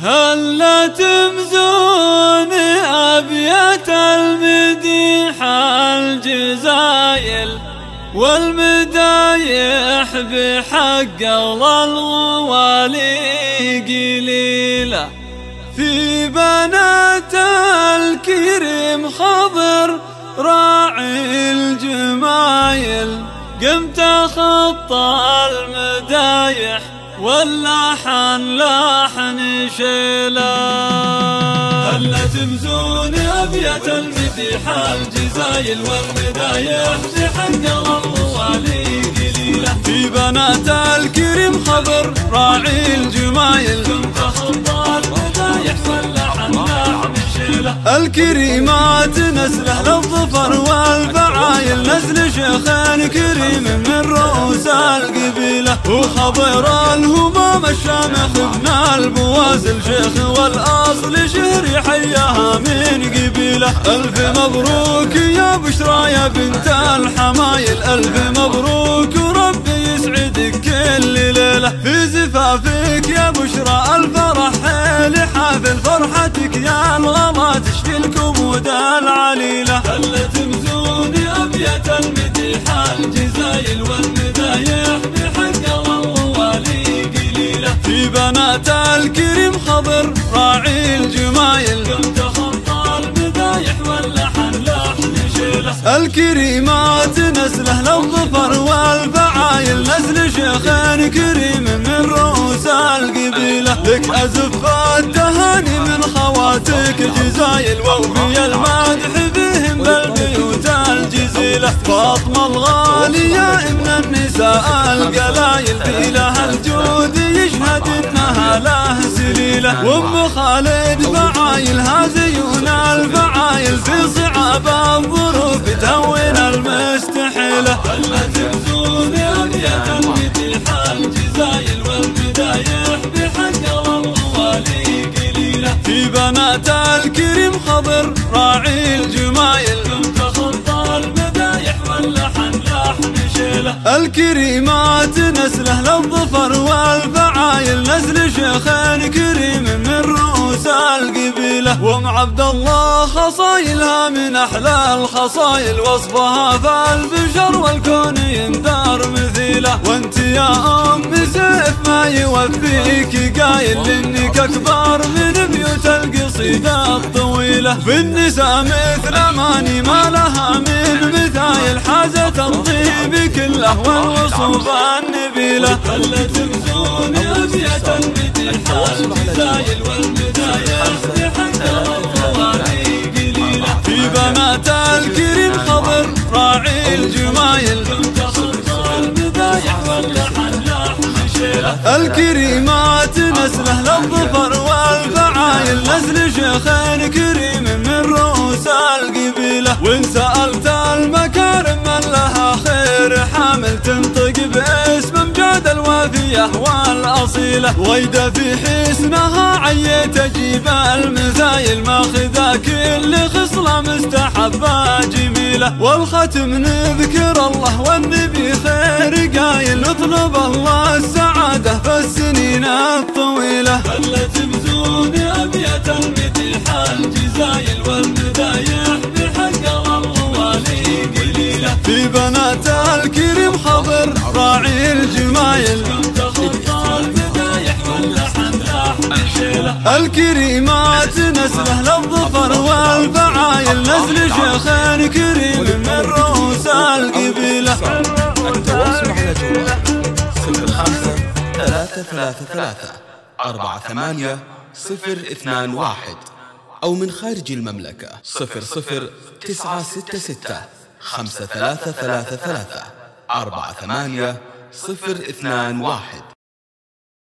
هلا تمزون أبيات المديح الجزايل والمدايح بحق الله الغوالي قليلة في بنات الكريم خضر راعي الجمايل قمت خط المدايح واللحن لحن شيلا. هلا تمزون أبيات المديح الجزايل والمدايح. بحق الوالي قليله في بنات الكريم خبر راعي الجمايل. الكريمات نسله للظفر والفعايل نزل شيخين كريم من رؤوس القبيلة. وخضر الهمام الشامخ ابن البوازل شيخ والأصل شهري حياها من قبيلة. ألف مبروك يا بشرى يا بنت الحمايل. ألف مبروك وربي يسعدك كل ليلة. في زفافك حافل فرحتك يا الغلا تشفي الكبود العليلة. هل تمزون ابيات المديح الجزايل والمدايح بحق الوالي قليله في بنات الكريم خضر راعي الجمايل. كنت خط المدايح واللحن لحن شيله الكريمات نسلة للظفر والفعايل نزل شيخين كريم من رؤوس القبيله لك ازف التهاني من خواتك الجزايل ووفي المدح بهم بالبيوت الجزيله فاطمة الغالية إن النساء القلايل في لها الجود يشهد انها له سليلة. وأم خالد فعايلها زيون الفعايل في صعاب الظروف تهون المستحيلة. هلا تمزون ابيات المديح الجزايل بحق في بنات الكريم خضر راعي الجمايل. كنت خط المدايح واللحن لحن شيله الكريمات نسلة للظفر والفعايل. نزل شيخين كريم من رؤوس القبيلة. وام عبد الله خصايلها من أحلى الخصايل. وصفها فالبشر والكون يندار مثيله وانت يا أم ما يوفيك قايل إنك أكبر من بيوت القصيدة الطويلة. في النساء مثل ماني ما لها من مثايل حازت الطيب كله والوصوف النبيلة. هل تمزون ابيات المديح الجزايل والمدايح بحق الكريمات نسله للظفر والفعايل نزل شيخين كريم من رؤوس القبيله وإن سألت المكارم من لها خير حامل تنطق باسم امجاد الوافيه والأصيلة. ويدا في حسنها عيت أجيب المثايل ماخذة كل خصلة مستحبه جميلة. والختم نذكر الله والنبي خير قايل نطلب الله السعادة في السنين الطويلة. هل تمزون ابيات المديح الجزايل والمدايح بحق الوالي قليلة. في بنات الكريم خضر راعي الجمايل. الكريمات نسله للظفر والفعايل. نزل شيخين كريم من رؤوس القبيلة. التواصل على جوال صفر خمسة واحد. أو من خارج المملكة. صفر صفر تسعة ستة ستة. خمسة ثلاثة ثلاثة ثلاثة. أربعة ثمانية صفر اثنان واحد.